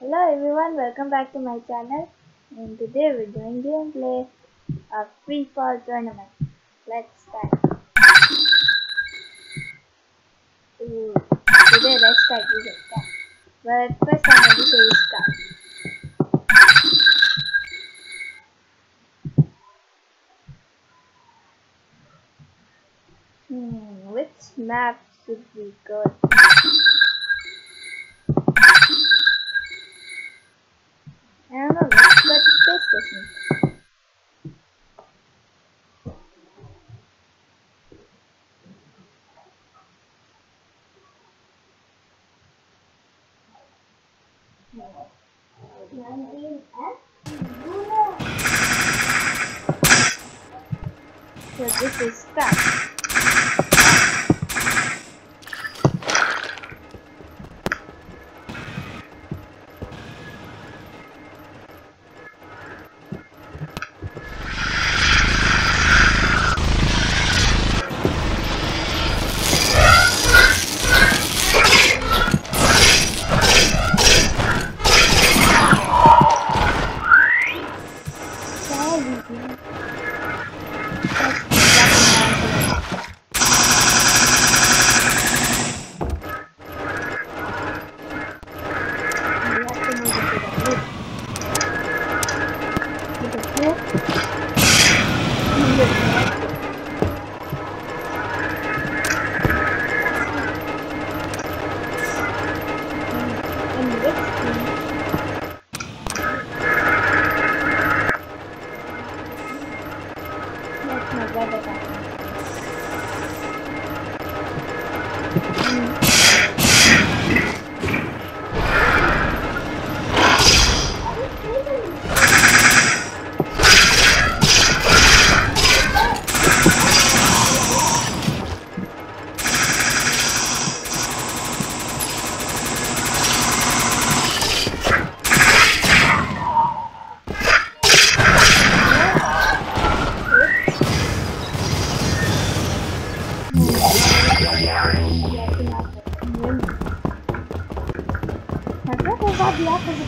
Hello everyone, welcome back to my channel and today we're doing gameplay of Free Fall Tournament. Let's start. Ooh, today let's start with. But first I'm going to say start. Hmm, which map should we go to? I don't know, let's go to space station. So this is stuff. That's my brother talking. My brother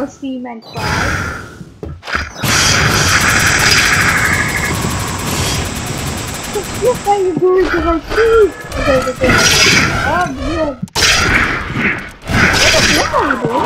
I didn't know C meant five. Yes, how you doing to my feet? Okay, okay, okay. Oh, good. What how you doing?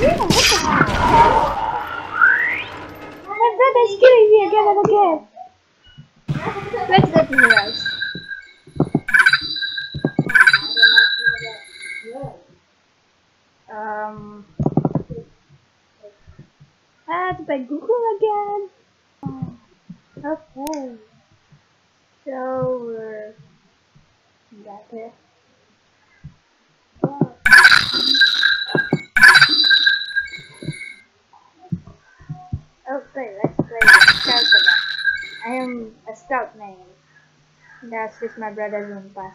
Yeah, what the hell? My brother's killing me again and again. Let's get Mirage. Um. Play Google again. Oh, okay. So uh, we're got oh, oh, it. Okay, let's play Scout again. I am a scout name. That's just my brother's own pass.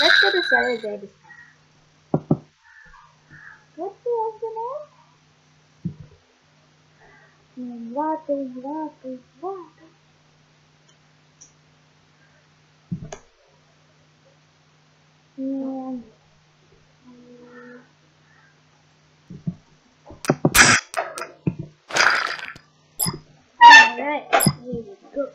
Let's go to Cellar Day this time. What's the other name? And water, water, water. And Alright, here we go.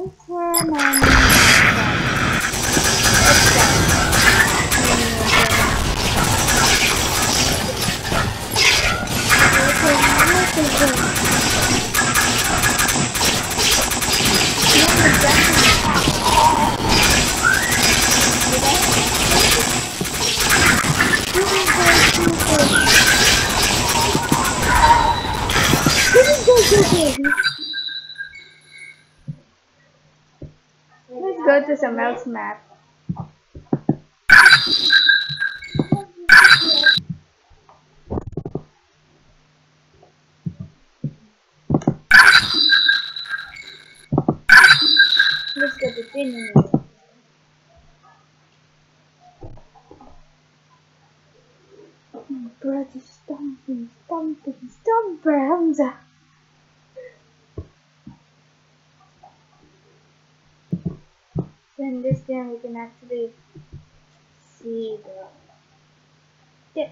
This one and map. Let's go to Finland. Brother stomping, stomping, stomper, Hamza. So in this game we can actually see the tip.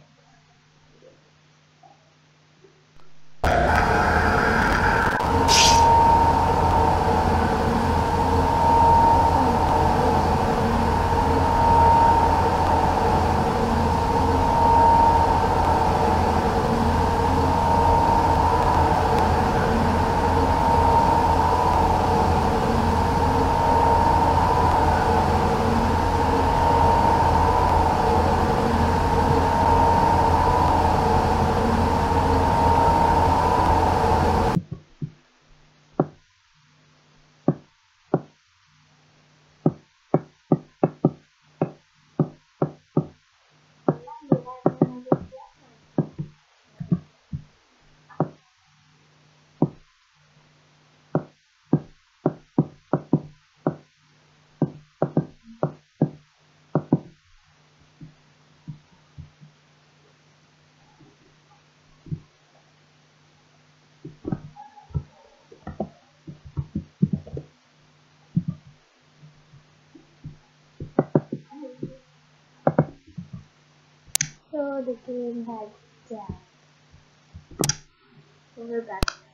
The game died. So we're back.